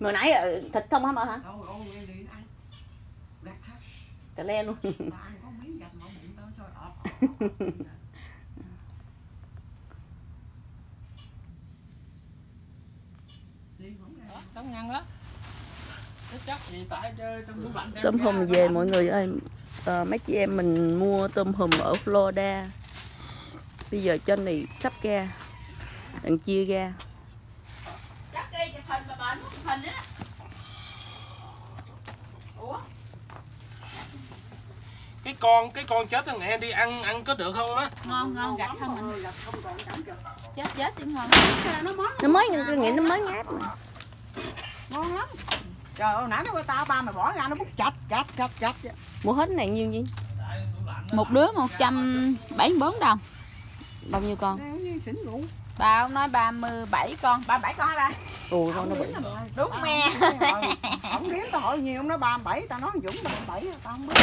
Hồi nãy thịt không hả mợ hả? Đâu rồi em đi ăn. Gạt hết. Cà le luôn. Mà ăn có miếng gạch mà bụng tao sôi ọt. Đi không ra. Tấm ngăn đó Chắc chắc gì tại chơi trong tủ lạnh đem Tôm hùm về mọi người ơi. Ờ, mấy chị em mình mua tôm hùm ở Florida. Bây giờ trên này sắp ra. Đang chia ra. chắc đi chụp hình mà bền chụp hình đó ủa Cái con cái con chết thằng đi ăn ăn có được không á? ngon ngon gạch không mình không chết chết chứ ngon Nó Nó mới, tôi nghĩ nó mới ngáp mà. ngon lắm. Trời ơi, nãy nó qua tao ba mày bỏ ra nó bút chạch chạch chạch chạch. vậy. Mua hết này nhiêu đó. một đứa 174 đồng Bao nhiêu con? Bà ông nói 37 con 37 con hả ba Ồ, con nó bự. đúng nghe Ông điếm tao hỏi nhiều, ông nói 37, tao nói Dũng 37, tao không biết.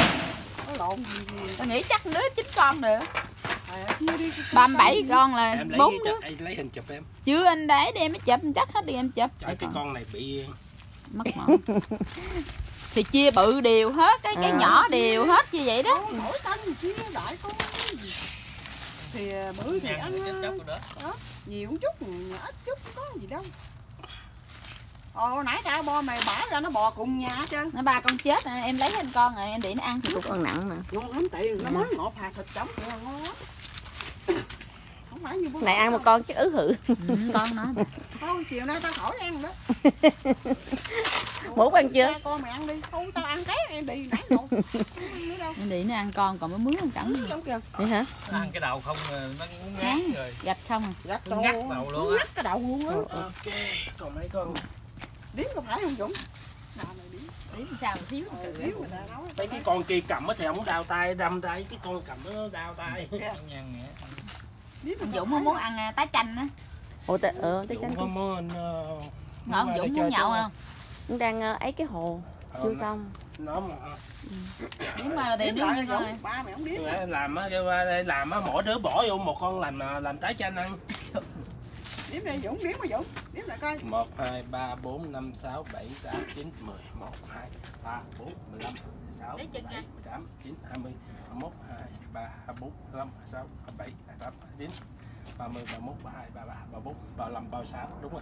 Lộn tôi nghĩ chắc đứa 9 con được đi, 37 con là bốn lấy hình chụp em. chứ anh đấy đi em mới chụp chắc hết đi em chụp Trời cái con này bị mất mỏ thì chia bự đều hết cái cái À. nhỏ đều hết như vậy đó nổi canh gì chia đại con gì. Thì à, bữa thì ăn à, nhiều chút, nhỏ ít chút, có gì đâu. Ồ, nãy tao bo mày bả ra nó bò cùng nhà hết trơn. nó ba con chết à, em lấy anh con rồi em để nó ăn Cũng còn nặng mà. Ngon lắm tiền, nó Ừ. mới ngọt hà thịt trống kìa, ngon lắm. Không phải như bữa Này ăn một con chắc ứ hự. ừ, con nó Thôi, chiều nay tao khỏi ăn đó. Mổ ăn chưa? Con mày ăn đi, không tao ăn cái em đi nãy rồi. Không ăn nữa đâu. em để nó ăn con còn mới mướn ăn cẳng kìa. Vậy hả? Nó ăn cái đầu không ờ, nó ngán rồi. gạch không à Gạch đầu, luôn á. ngắt cái đầu luôn á. Ok, còn mấy con Điếm có phải không Dũng? Điểm sao mà thiếu cự điếm người ta mấy cái con kia cầm á thì không đau tay đâm tay cái con cầm nó đau tay Dạ. Dũng muốn ăn à, tái chanh á Ồ, ờ, Dũng chanh có muốn ờ, đây Dũng chơi muốn nhậu không cũng đang ờ, ấy cái hồ. Ờ, Chưa xong. nó mà Đúng mà tiền Điếm rồi ba mày không điếm. Làm á kêu qua đây làm á mỗi đứa bỏ vô một con làm làm tái chanh ăn Điếm đây Dũng, điếm mà Dũng. Điếm lại coi. một hai ba bốn năm sáu bảy tám chín mười một hai ba bốn mười lăm sáu Lấy bảy chân nha. mười tám chín hai mươi hai mốt hai ba hai bốn hai lăm hai sáu hai bảy hai tám hai chín ba mươi ba mốt ba hai ba ba ba bốn ba lăm ba sáu đúng rồi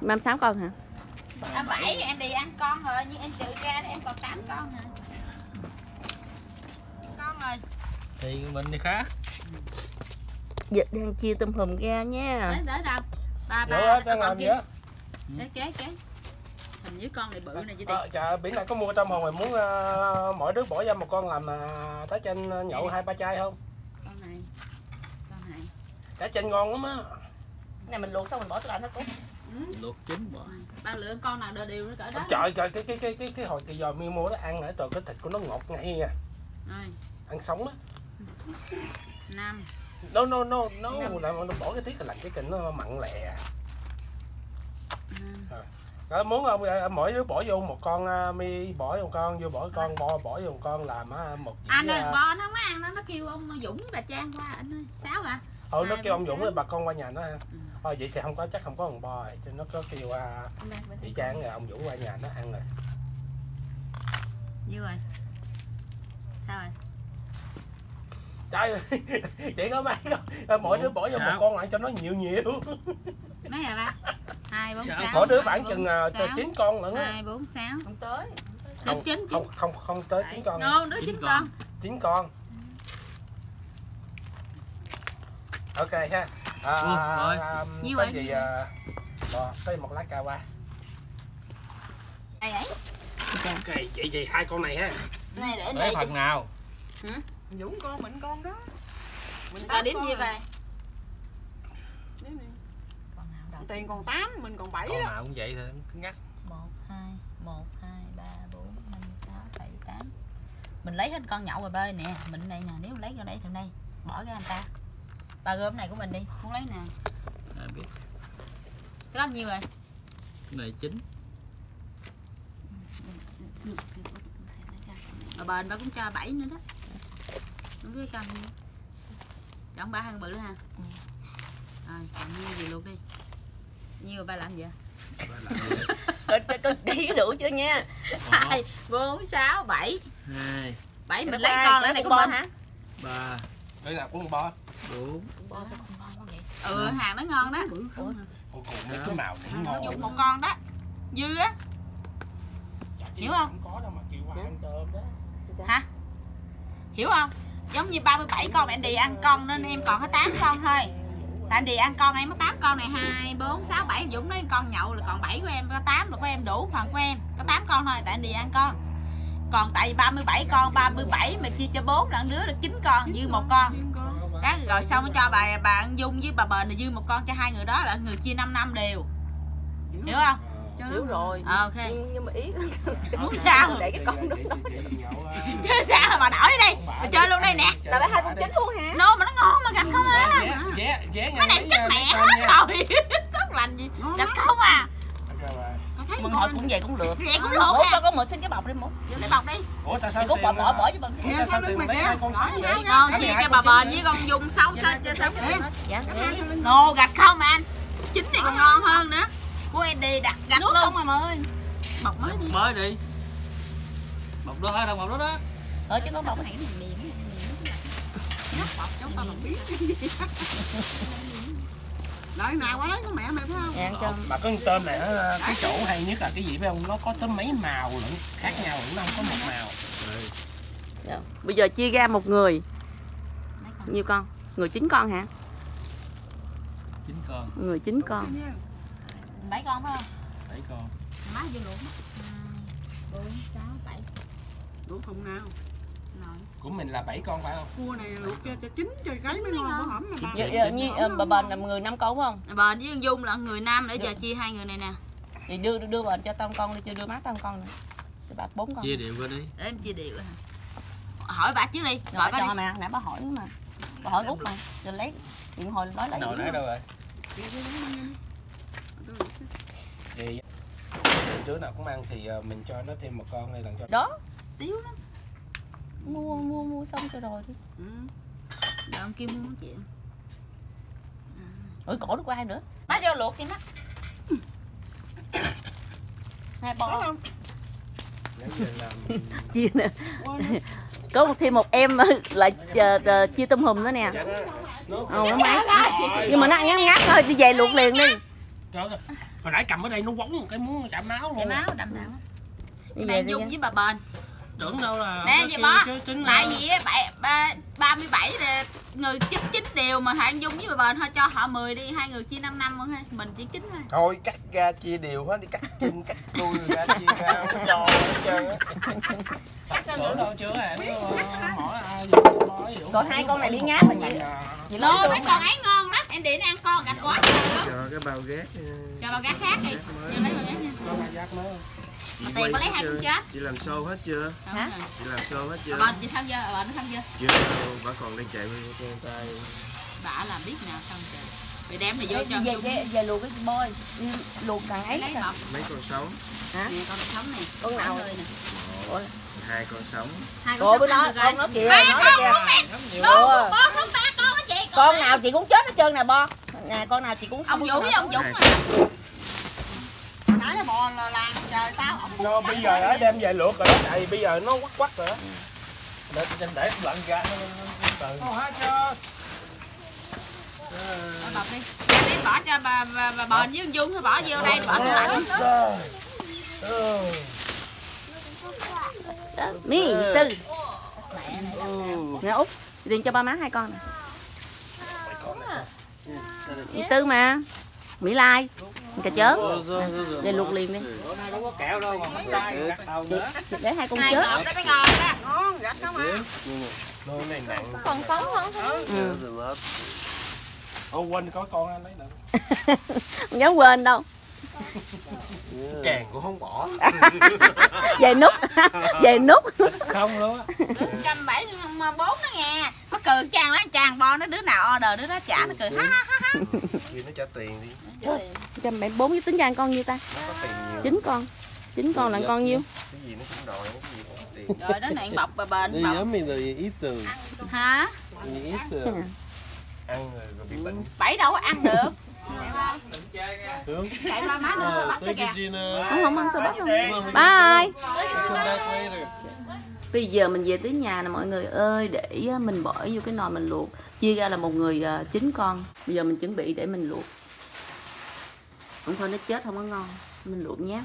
36 con hả? Ba à, bảy em đi ăn con rồi nhưng em trừ ra em còn 8 con hả con rồi thì mình thì khác Dịch đang chia tôm hùm ra nha. để để đâu ba ba á, con đang làm gì kia á? kế kế kế hình như con này bự này chứ đi Ờ, trời biển này có mua tôm hùm mày muốn ờ, mỗi đứa bỏ ra một con làm uh, tái chanh nhậu hai ba chai không? con này con này Tái chanh ngon lắm á. Này mình luộc xong mình bỏ tủ lạnh hết cũng. Luộc chín bỏ. ba lượng con nào đều đều nó cỡ đó Trời trời cái cái cái cái cái hồi kỳ giò mi mua đó ăn nãy trời cái thịt của nó ngọt ngay à. rồi Ăn sống á. năm No no no no, làm nó bỏ cái tiết là lạnh cái kình nó mặn lè. năm Rồi muốn không ờ, mỗi đứa bỏ vô một con ờ, mi bỏ vô một con vô bỏ con bo bỏ vô một con làm á một dĩa, anh ơi ờ, bo nó không ăn nó nó kêu ông Dũng với bà Trang qua anh ơi sáu à. Ừ nó kêu ông Dũng với bà con qua nhà nó ha. Ừ. Thôi vậy thì không có chắc không có con bo rồi, cho nó có kêu uh, chị Trang. Rồi ông Dũng qua nhà nó ăn rồi. nhiêu rồi. Sao rồi Trời ơi, chỉ có mấy con. Mỗi đứa bỏ vô một con lại cho nó nhiều nhiều. mấy rồi ba? Hai bốn sáu. Mỗi đứa khoảng chừng ờ, chín con lận á. hai bốn sáu. Không tới. Không, chín không không không tới chín con. ngon đứa Chín con. chín con. Ok ha. À, Ừ, à, Nhiêu có rồi? gì à, rồi, có một lá cà qua. Đây ấy. Ok chị chị hai con này ha. Này để đây phần nào Dũng con mình con đó. Mình coi con. nhiêu coi Đếm đi. Tiền còn 8, mình còn 7 con đó. nào cũng vậy thôi cứ ngắt. Một hai một hai ba bốn năm sáu bảy tám. Mình lấy hết con nhậu rồi bơi nè. Mình đây nè nếu lấy ra đây từ đây bỏ ra anh ta. Bà gom này của mình đi muốn lấy nè à, biết. Cái đó nhiêu rồi? Cái này chín. Bà bền bà cũng cho bảy nữa đó biết cho nhiêu chọn ba hơn bự ha. Rồi còn nhiêu gì luôn đi. Nhiêu ba làm gì Ba làm vậy. coi kỹ cái đủ chưa nha? Hai bốn sáu bảy. Hai. Bảy mình lấy con nữa này của mình hả? Ba. Đây là con bò bốn. Ừ hàng nó ngon đó. Mấy cái màu này nó ngon dùng một con đó. Dư á. Hiểu không? có đâu mà kêu qua ăn cơm đó. Hả? Hiểu không giống như 37 con mà anh đi ăn con nên em còn có 8 con thôi. Tại anh đi ăn con em có 8 con này 2, 4, 6, 7 Dũng nói con nhậu là còn 7 của em có 8 là của em đủ phần của em có 8 con thôi tại anh đi ăn con. Còn tại vì 37 con 37 mà chia cho 4 là đứa được 9 con dư một con. Đó, rồi xong mới cho bà bà Dung với bà Bền là dư một con cho hai người đó là người chia 5 năm đều. Hiểu không? Hiểu rồi. Ờ, ok. Nhưng, nhưng mà ý muốn sao? để cái con đó chứ sao mà đổi đi. Mà chơi luôn đây nè. Là lấy hai con chính luôn hả? Nô mà nó ngon mà gạch không á. cái này chết mẹ hết rồi. Tốt lành gì? Gạch không à. Mừng hồi cũng vậy cũng được. Vậy cũng cho ha có một xin cái bọc đi mốt để bọc đi. Ủa tại sao thì cũng bỏ bỏ bỏ cho bên ủa tại sao tiền lấy hai con sáu vậy? ngon chia cho bà bền với con dung sống cho cho sống dạ nô gạch không anh chính này còn ngon hơn nữa của Andy đặt gạch nước. luôn. Không mà ơi. Bọc mới đi. Mới đi. Một đó thôi đâu một đó đó. Ờ chứ có bọc cái này này mềm Nhắc bọc cho tao làm gì Đợi nào lấy con mẹ mày phải không? dạ cho mà con tôm này nó cái chỗ hay nhất là cái gì phải không? Nó có tới mấy màu lẫn khác nhau lẫn không có một màu. Dạ. bây giờ chia ra một người. Nhiêu con? Người chín con hả? Chín con. Người chín con bảy con phải không bảy con. Má vô luộc bốn sáu bảy. Đủ thùng nào? rồi. Của mình là bảy con phải không? Cua này luộc cho, cho chín cho gáy mới ngon bữa hổm mà bà. Giờ, giờ như ờ, bà bền là người năm con phải không? Bền với dung là người nam để giờ chia hai người này nè. Thì đưa đưa, đưa bền cho tao con đi chưa đưa má tao con nữa thì bạc bốn con. Chia đều qua đi. Để em chia đều hả? Hỏi bà trước đi. Rồi bà cho đi. mà nãy bà hỏi mà. Bà hỏi út mà. Rồi lấy điện hồi nói lấy nào nãy đâu rồi thì đứa nào cũng ăn thì ờ, mình cho nó thêm một con hay lần cho đó tiếu lắm. Mua mua mua xong cho rồi đi. Ừ. đợi ông kêu mua chị. Ủi cổ nó của ai nữa? Má vô luộc đi má. Hai Có bo không? Nãy giờ làm chia nè. Có một thêm một em lại chờ, chờ, chia tôm hùm nữa nè. Đó. Nó- máy nhưng mà nó ăn ngắn thôi đi về luộc liền đi Trời ơi, hồi nãy cầm ở đây nó quóng một cái muốn chạm máu luôn. Máu đậm đậm đi dung với bà bền tưởng đâu là nè kêu bó tại vì ba ba mươi bảy là người chín chín đều mà hạng dung với bà bền thôi cho họ 10 đi hai người chia 5 năm luôn ha mình chỉ chín thôi. Thôi cắt ra chia đều hết đi cắt chân cắt đuôi ra chia ra không cho hết trơn á. Bữa đâu chưa hả? Ờ, hỏi ai gì còn hai con này đi ngáp mà chị chị lô mấy con ấy ngon lắm em đi nó ăn con gạch quá cho cái bao ghét cho bà gác khác đi. cho lấy bà gác nha mà tiền có lấy hai con chết. Chị làm show hết chưa? Hả? chị làm show hết chưa? bà chị tham gia bà nó tham gia chưa? Đâu bà còn đang chạy với con tay bà làm biết nào xong trời bị đem này vô cho về, về, về luộc cái bôi luộc càng ấy lấy một mấy con sống? Hả? Nè con sống này Con nào? Ơi nè. hai con sống. Hai Ủa bữa sống đó ăn được con rồi. nói kìa Ba nói con kìa. Ủa. con không ba con á chị. Con nào chị cũng chết hết trơn nè bo. Nè con nào chị cũng ông không Dũng với ông Dũng à. Nãy nó bò là làng trời nó bây giờ đã đem về luộc rồi đó tại bây giờ nó quắc quắc rồi đó. Để để để lạnh ra nó từ. Oh, hi, Charles. Bỏ bọc đi Đem đi bỏ cho bà bà, bà bền với Dung thôi bỏ vô đây bỏ tủ lạnh Ừ. Đó, mi tư nè út điền cho ba má hai con nè? Dì tư mà. Mỹ lai cà chớn về luộc liền đi. Để hai con chớn à? Nuôi này nặng. Còn phấn không? Ừ. Ô quên có con anh lấy nữa. Không dám quên đâu. Càng cũng không bỏ. Về nút. Về nút. Không luôn á. Trăm bảy bốn đó nghe. Nó cười chàng lắm chàng bo nó đứa nào order đứa đó trả nó cười ha ha ha ha vì nó trả tiền đi. Trăm bảy bốn với tính ra con nhiêu ta? Chín con. Chín con là con nhiêu? Cái gì nó cũng đòi cái gì cũng tiền. Rồi đó này bọc bà bền bọc. mình rồi ít từ hả? Ít từ ăn rồi, rồi bị bệnh. Bảy đâu có ăn được. Hướng. chạy ba má nữa sao Ờ, bắt kìa. không không ăn sao bắt đâu Come on, bây giờ mình về tới nhà nè mọi người ơi, để mình bỏ vô cái nồi mình luộc. Chia ra là một người à, chín con. Bây giờ mình chuẩn bị để mình luộc. Không thôi nó chết không có ngon, mình luộc nhé.